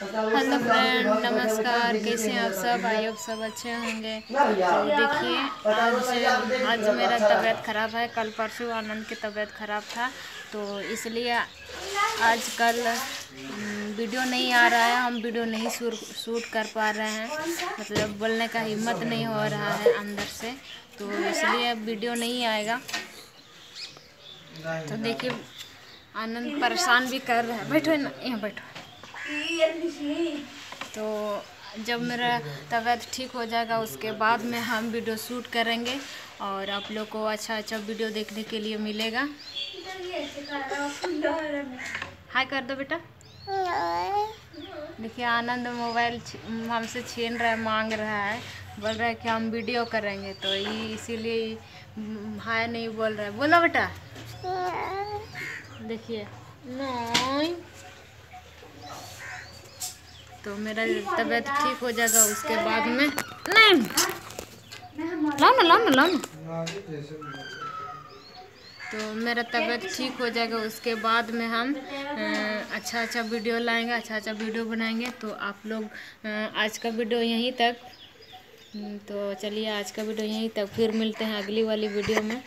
Hello friend, नमस्कार, कैसे हैं आप सब? आई आप सब अच्छे होंगे। तो देखिए, आज आज मेरा तबीयत ख़राब है। कल परसों आनंद की तबीयत ख़राब था तो इसलिए आज कल वीडियो नहीं आ रहा है। हम वीडियो नहीं शूट कर पा रहे हैं। मतलब बोलने का हिम्मत नहीं हो रहा है अंदर से तो इसलिए वीडियो नहीं आएगा। तो देखिए, आनंद परेशान भी कर रहा है। बैठो ना, यहाँ बैठो। तो जब मेरा तबीयत ठीक हो जाएगा, उसके बाद में हम वीडियो शूट करेंगे और आप लोग को अच्छा अच्छा वीडियो देखने के लिए मिलेगा। हाय कर दो बेटा। देखिए, आनंद मोबाइल हमसे छीन रहा है, मांग रहा है। बोल रहा है कि हम वीडियो करेंगे तो ये इसीलिए हाय नहीं बोल रहा है। बोलो बेटा। देखिए। नहीं तो मेरा तबीयत ठीक हो जाएगा उसके बाद में। नहीं। लाओ ना लाओ ना लाओ ना। तो मेरा तबीयत ठीक हो जाएगा उसके बाद में हम अच्छा अच्छा वीडियो लाएँगे अच्छा अच्छा वीडियो बनाएँगे। तो आप लोग आज का वीडियो यहीं तक। तो चलिए आज का वीडियो यहीं तक। फिर मिलते हैं अगली वाली वीडियो में।